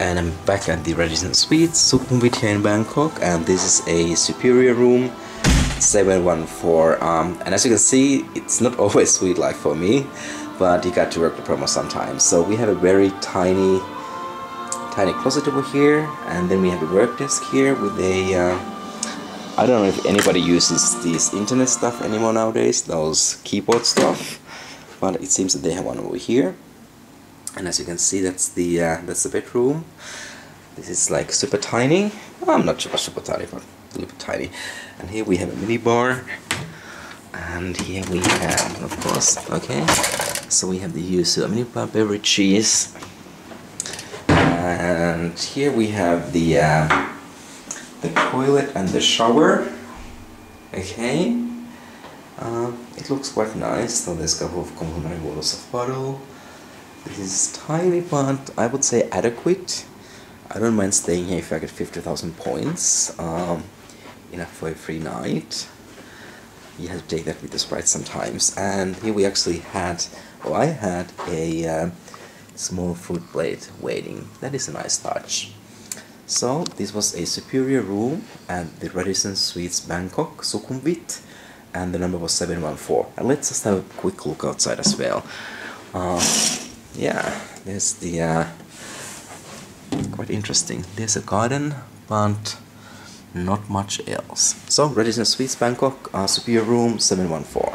and I'm back at the Radisson Suites, Sukhumvit here in Bangkok and this is a superior room 714 um, and as you can see it's not always suite like for me but you got to work the promo sometimes. So we have a very tiny tiny closet over here and then we have a work desk here with a uh, I don't know if anybody uses this internet stuff anymore nowadays those keyboard stuff but it seems that they have one over here and as you can see that's the uh, that's the bedroom. This is like super tiny. I'm not super super tiny but a little bit tiny. And here we have a mini bar. And here we have of course okay. So we have the usual mini bar beverages. And here we have the uh, the toilet and the shower. Okay. Uh, it looks quite nice. So there's a couple of complimentary bottles of bottle is tiny but I would say adequate. I don't mind staying here if I get 50,000 points. Um, enough for a free night. You have to take that with the sprite sometimes. And here we actually had, or I had a uh, small food plate waiting. That is a nice touch. So this was a superior room at the Radisson Suites Bangkok, Sukhumvit, and the number was 714. And let's just have a quick look outside as well. Uh, yeah, there's the uh, quite interesting. There's a garden, but not much else. So, Radisson Suites Bangkok, uh, Superior Room 714.